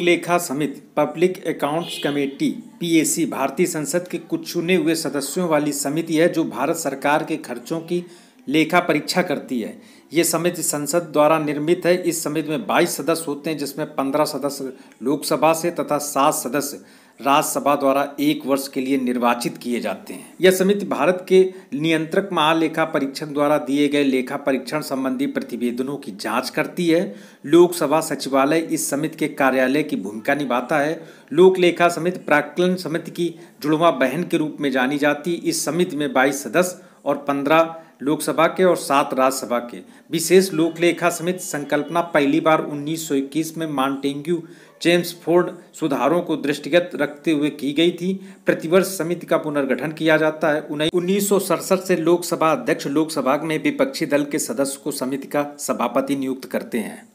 लेखा समिति, public accounts committee, PAC, भारतीय संसद के कुछ चुने हुए सदस्यों वाली समिति है जो भारत सरकार के खर्चों की लेखा परीक्षा करती है। ये समिति संसद द्वारा निर्मित है। इस समिति में 22 सदस्य होते हैं, जिसमें 15 सदस्य लोकसभा से तथा 7 सदस्य राज्यसभा द्वारा एक वर्ष के लिए निर्वाचित किए जाते हैं। यह समिति भारत के नियंत्रक महालेखा परीक्षक द्वारा दिए गए लेखा परीक्षण संबंधी प्रतिवेदनों की जाँच करती है। लोकसभा सचिवालय इस समिति के कार्यालय की भूमिका निभाता है। लोक लेखा समिति प्राक्कलन समिति की जुड़वा बहन के रूप में जानी जाती। इस समिति में बाईस सदस्य और पंद्रह लोकसभा के और सात राज्यसभा के। विशेष लोकलेखा समिति संकल्पना पहली बार 1921 में मॉन्टेंग्यू जेम्स फोर्ड सुधारों को दृष्टिगत रखते हुए की गई थी। प्रतिवर्ष समिति का पुनर्गठन किया जाता है। उन्नीस सौ सड़सठ से लोकसभा अध्यक्ष लोकसभा में विपक्षी दल के सदस्य को समिति का सभापति नियुक्त करते हैं।